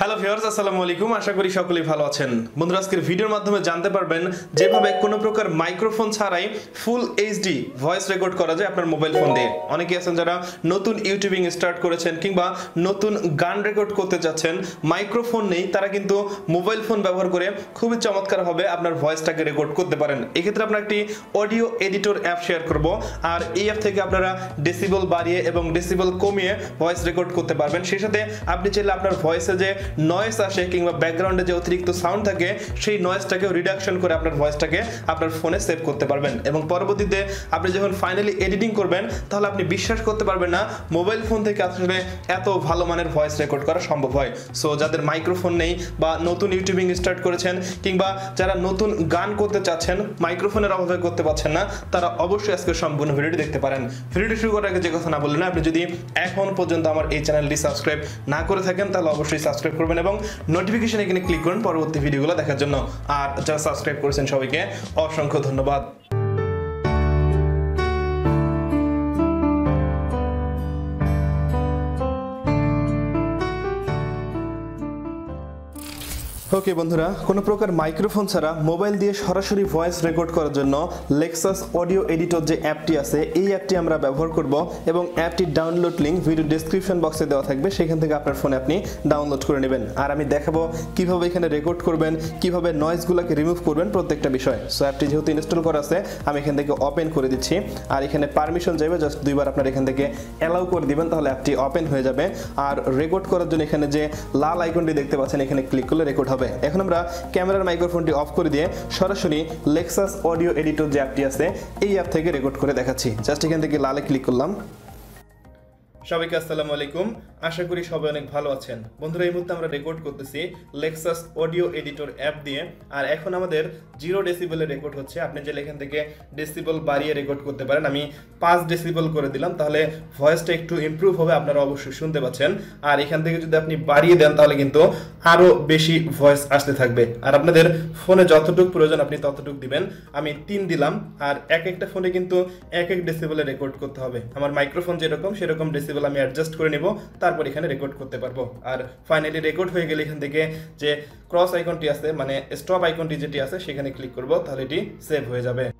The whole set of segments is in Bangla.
হ্যালো ভিউয়ার্স আসসালামু আলাইকুম। আশা করি সকলেই ভালো আছেন। বন্ধুরা, আজকের ভিডিওর মাধ্যমে জানতে পারবেন যেভাবে কোনো প্রকার মাইক্রোফোন ছাড়াই ফুল এইচডি ভয়েস রেকর্ড করা যায় আপনার মোবাইল ফোন দিয়ে। অনেকে আছেন যারা নতুন ইউটিউবিং স্টার্ট করেছেন কিংবা নতুন গান রেকর্ড করতে চাচ্ছেন মাইক্রোফোন নেই, তারা কিন্তু মোবাইল ফোন ব্যবহার করে খুবই চমৎকারভাবে আপনার ভয়েসটাকে রেকর্ড করতে পারেন। এক্ষেত্রে আপনার একটি অডিও এডিটর অ্যাপ শেয়ার করব আর এই অ্যাপ থেকে আপনারা ডেসিবল বাড়িয়ে এবং ডেসিবল কমিয়ে ভয়েস রেকর্ড করতে পারবেন। সেই সাথে আপনি চাইলে আপনার ভয়েসে যে নয়েস আসে কিংবা ব্যাকগ্রাউন্ডে যে অতিরিক্ত সাউন্ড থাকে, সেই নয়েসটাকেও রিডাকশন করে আপনার ভয়েসটাকে আপনার ফোনে সেভ করতে পারবেন। এবং পরবর্তীতে আপনি যখন ফাইনালি এডিটিং করবেন, তাহলে আপনি বিশ্বাস করতে পারবেন না মোবাইল ফোন থেকে আসলে এত ভালো মানের ভয়েস রেকর্ড করা সম্ভব হয়। সো যাদের মাইক্রোফোন নেই বা নতুন ইউটিউবিং স্টার্ট করেছেন, কিংবা যারা নতুন গান করতে চাচ্ছেন মাইক্রোফোনের অভাবে করতে পারছেন না, তারা অবশ্যই আজকে সম্পূর্ণ ভিডিওটি দেখতে পারেন। ভিডিওটি শুরু করার আগে যে কথা না বললেন, আপনি যদি এখন পর্যন্ত আমার এই চ্যানেলটি সাবস্ক্রাইব না করে থাকেন, তাহলে অবশ্যই সাবস্ক্রাইব করবেন এবং নোটিফিকেশন এখানে ক্লিক করুন পরবর্তী ভিডিওগুলো দেখার জন্য। আর যারা সাবস্ক্রাইব করেছেন সবাইকে অসংখ্য ধন্যবাদ। ওকে বন্ধুরা, কোনো প্রকার মাইক্রোফোন ছাড়া মোবাইল দিয়ে সরাসরি ভয়েস রেকর্ড করার জন্য লেক্সাস অডিও এডিটর যে অ্যাপটি আছে, এই অ্যাপটি আমরা ব্যবহার করব এবং অ্যাপটির ডাউনলোড লিঙ্ক ভিডিও ডিসক্রিপশন বক্সে দেওয়া থাকবে। সেখান থেকে আপনার ফোনে আপনি ডাউনলোড করে নেবেন। আর আমি দেখাবো কীভাবে এখানে রেকর্ড করবেন, কীভাবে নয়েজগুলোকে রিমুভ করবেন প্রত্যেকটা বিষয়। সো অ্যাপটি যেহেতু ইনস্টল করা আছে, আমি এখান থেকে ওপেন করে দিচ্ছি। আর এখানে পারমিশন যাবে জাস্ট দুইবার আপনার এখান থেকে অ্যালাউ করে দিবেন, তাহলে অ্যাপটি ওপেন হয়ে যাবে। আর রেকর্ড করার জন্য এখানে যে লাল আইকনটি দেখতে পাচ্ছেন, এখানে ক্লিক করলে রেকর্ড হবে। এখন আমরা ক্যামেরার মাইক্রোফোনটি অফ করে দিয়ে সরাসরি লেক্সাস অডিও এডিটর যে অ্যাপটি আছে, এই অ্যাপ থেকে রেকর্ড করে দেখাচ্ছি। জাস্ট এখান থেকে লালে ক্লিক করলাম। সবাইকে আসসালামু আলাইকুম। আশা করি সবাই অনেক ভালো আছেন। বন্ধুরা, এই মুহূর্তে আমরা রেকর্ড করতেছি লেক্সাস অডিও এডিটর অ্যাপ দিয়ে। আর এখন আমাদের জিরো ডেসিবেলের রেকর্ড হচ্ছে। আপনি চাইলে এখান থেকে ডেসিবল বাড়িয়ে রেকর্ড করতে পারেন। আমি পাঁচ ডেসিবল করে দিলাম। তাহলে ভয়েসটা একটু ইমপ্রুভ হবে, আপনারা অবশ্যই শুনতে পাচ্ছেন। আর এখান থেকে যদি আপনি বাড়িয়ে দেন, তাহলে কিন্তু আরও বেশি ভয়েস আসতে থাকবে। আর আপনাদের ফোনে যতটুকু প্রয়োজন, আপনি ততটুকু দিবেন। আমি তিন দিলাম। আর এক একটা ফোনে কিন্তু এক এক ডেসিবেলে রেকর্ড করতে হবে। আমার মাইক্রোফোন যেরকম, সেরকম ডেসিবেল আমি অ্যাডজাস্ট করে নিব, তারপর এখানে রেকর্ড করতে পারব। আর ফাইনালি রেকর্ড হয়ে গেলে এখান থেকে যে ক্রস আইকনটি আছে মানে স্টপ আইকনটি যেটি আছে, সেখানে ক্লিক করব, তাহলে এটি সেভ হয়ে যাবে।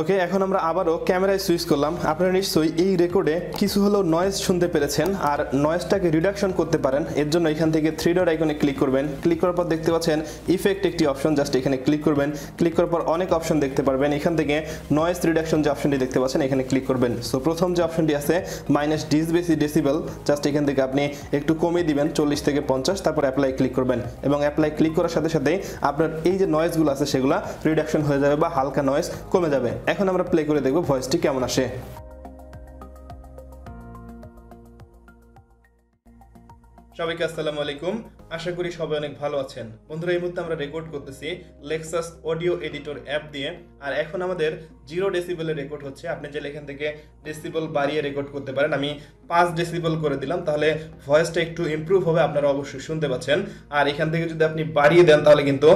ওকে এখন আমরা আবারও ক্যামেরায় সুইচ করলাম। আপনারা নিশ্চয়ই এই রেকর্ডে কিছু হলেও নয়েজ শুনতে পেরেছেন আর নয়েজটাকে রিডাকশন করতে পারেন। এর জন্য এখান থেকে থ্রি ডট আইকনে ক্লিক করবেন। ক্লিক করার পর দেখতে পাচ্ছেন ইফেক্ট একটি অপশন জাস্ট এখানে ক্লিক করবেন। ক্লিক করার পর অনেক অপশন দেখতে পারবেন। এখান থেকে নয়েজ রিডাকশন যে অপশনটি দেখতে পাচ্ছেন, এখানে ক্লিক করবেন। সো প্রথম যে অপশনটি আছে মাইনাস ডিস বেসি ডেসিবেল জাস্ট এখান থেকে আপনি একটু কমিয়ে দিবেন, চল্লিশ থেকে পঞ্চাশ, তারপর অ্যাপ্লাই ক্লিক করবেন। এবং অ্যাপ্লাই ক্লিক করার সাথে সাথে আপনার এই যে নয়েজগুলো আছে, সেগুলো রিডাকশন হয়ে যাবে বা হালকা নয়েজ কমে যাবে। এখন আমরা প্লে করে দেখব ভয়েসটি কেমন আসে। সবাইকে আসসালামু আলাইকুম। আশা করি সবাই অনেক ভালো আছেন। বন্ধুরা, এই মুহূর্তে আমরা রেকর্ড করতেছি লেক্সাস অডিও এডিটর অ্যাপ দিয়ে। আর এখন আমাদের জিরো ডেসিবেলের রেকর্ড হচ্ছে। আপনি চাইলে এখান থেকে ডেসিবল বাড়িয়ে রেকর্ড করতে পারেন। আমি পাঁচ ডেসিবল করে দিলাম, তাহলে ভয়েসটা একটু ইমপ্রুভ হবে, আপনারা অবশ্যই শুনতে পাচ্ছেন। আর এখান থেকে যদি আপনি বাড়িয়ে দেন, তাহলে কিন্তু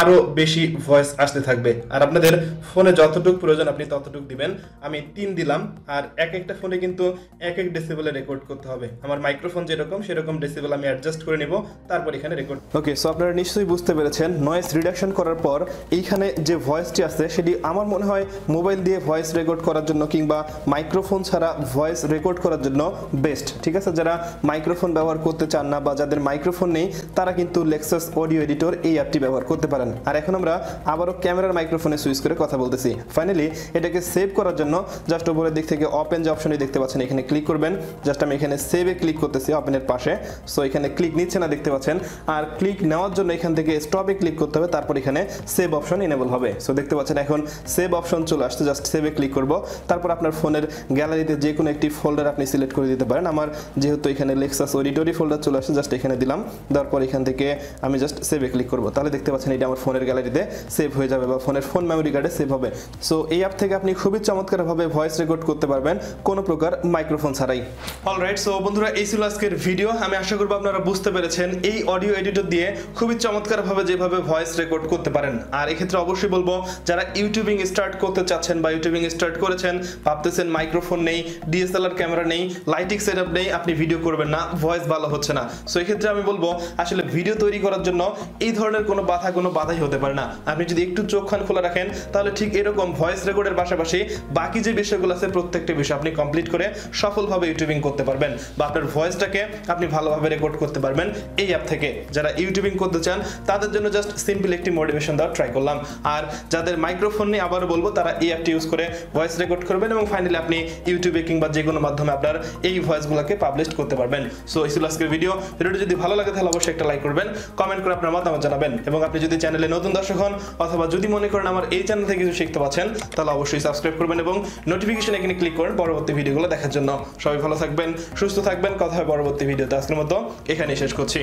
আরও বেশি ভয়েস আসতে থাকবে। আর আপনাদের ফোনে যতটুকু প্রয়োজন, আপনি ততটুকু দিবেন। আমি তিন দিলাম। আর এক একটা ফোনে কিন্তু এক এক ডেসিবেলে রেকর্ড করতে হবে। আমার মাইক্রোফোন যেরকম, সেরকম ডেসিবেল আমি অ্যাডজাস্ট করে নিব, তারপর এখানে রেকর্ড ওকে সো আপনারা নিশ্চয়ই বুঝতে পেরেছেন নয়েজ রিডাকশন করার পর এইখানে যে ভয়েসটি আছে, সেটি আমার মনে হয় মোবাইল দিয়ে ভয়েস রেকর্ড করার জন্য কিংবা মাইক্রোফোন ছাড়া ভয়েস রেকর্ড করার জন্য বেস্ট ঠিক আছে? যারা মাইক্রোফোন ব্যবহার করতে চান না বা যাদের মাইক্রোফোন নেই, তারা কিন্তু লেক্সাস অডিও এডিটর এই অ্যাপটি ব্যবহার করতে পারেন। আর এখন আমরা আবারও ক্যামেরার মাইক্রোফোনে সুইচ করে কথা বলতেছি। ফাইনালি এটাকে সেভ করার জন্য জাস্ট উপরের দিক থেকে ওপেন যে অপশনটি দেখতে পাচ্ছেন, এখানে ক্লিক করবেন। জাস্ট আমি এখানে সেভে ক্লিক করতেছি ওপেনের পাশে। সো এখানে ক্লিক নিচ্ছে না দেখতে পাচ্ছেন। আর ক্লিক নেওয়ার জন্য এখান থেকে স্টপে ক্লিক করতে হবে। তারপর এখানে সেভ অপশন এনেবল হবে। সো দেখতে পাচ্ছেন এখন সেভ অপশন চলে আসছে। জাস্ট সেভে ক্লিক করব। তারপর আপনার ফোনের গ্যালারিতে যে কোনো একটি ফোল্ডার আপনি সিলেক্ট করে দিতে পারেন। আমার যেহেতু এখানে লেক্সাস অডিটরি ফোল্ডার চলে আসছে জাস্ট এখানে দিলাম। দেওয়ার পর এখান থেকে আমি জাস্ট সেভে ক্লিক করব। তাহলে দেখতে পাচ্ছেন এটা আমার ফোনের গ্যালারিতে সেভ হয়ে যাবে বা ফোনের ফোন মেমোরি কার্ডে সেভ হবে। সো এই অ্যাপ থেকে আপনি খুবই চমৎকারভাবে ভয়েস রেকর্ড করতে পারবেন। কোনো প্রকার মাইক্রোফোন ছাড়াই। অলরাইট সো বন্ধুরা, এই ছিল আজকের ভিডিও আমি আশা করব আপনারা বুঝতে পেরেছেন, এই অডিও এডিটর দিয়ে খুবই চমৎকারভাবে যেভাবে ভয়েস রেকর্ড করতে পারেন। আর এক্ষেত্রে অবশ্যই বলব, যারা ইউটিউবিং স্টার্ট করতে চাচ্ছেন বা ইউটিউবিং স্টার্ট করেছেন, ভাবতেছেন মাইক্রোফোন নেই ডিএসএলআর ক্যামেরা নেই লাইটিং সেট আপ নেই, আপনি ভিডিও করবেন না ভয়েস ভালো হচ্ছে না। সো এক্ষেত্রে আমি বলব, আসলে ভিডিও তৈরি করার জন্য এই ধরনের কোনো বাধা, কোনো বাধাই হতে পারে না। আপনি যদি একটু চোখ খান খোলা রাখেন, তাহলে ঠিক এরকম ভয়েস রেকর্ডের পাশাপাশি বাকি যে বিষয়গুলো আছে, প্রত্যেকটা বিষয় আপনি কমপ্লিট করে সফলভাবে ইউটিউবিং করতে পারবেন। বা আপনার ভয়েসটাকে আপনি ভালোভাবে রেকর্ড করতে পারবেন এই অ্যাপ থেকে। যারা ইউটিউবিং করতে চান, তাদের জন্য জাস্ট সিম্পল একটি মোটিভেশন দেওয়ার ট্রাই করলাম। আর যাদের মাইক্রোফোন নিয়ে আবারও বলব, তারা এই অ্যাপটি ইউজ করে ভয়েস রেকর্ড করবেন এবং ফাইনালি আপনি ইউটিউবে কিংবা যে কোনো মাধ্যমে আপনার এই ভয়েসগুলোকে পাবলিশ করতে পারবেন। সো এই ছিল আজকের ভিডিও ভিডিওটি যদি ভালো লাগে, তাহলে অবশ্যই একটা লাইক করবেন কমেন্ট করে আপনার মতামত জানাবেন। এবং আপনি যদি চ্যানেলে নতুন দর্শক হন, অথবা যদি মনে করেন আমার এই চ্যানেল থেকে কিছু শিখতে পাচ্ছেন তাহলে অবশ্যই সাবস্ক্রাইব করবেন এবং নোটিফিকেশন এখানে ক্লিক করেন পরবর্তী ভিডিওগুলো দেখার জন্য। সবাই ভালো থাকবেন, সুস্থ থাকবেন। কথা হয় পরবর্তী ভিডিওতে আজকের মতো এখানেই শেষ করছি।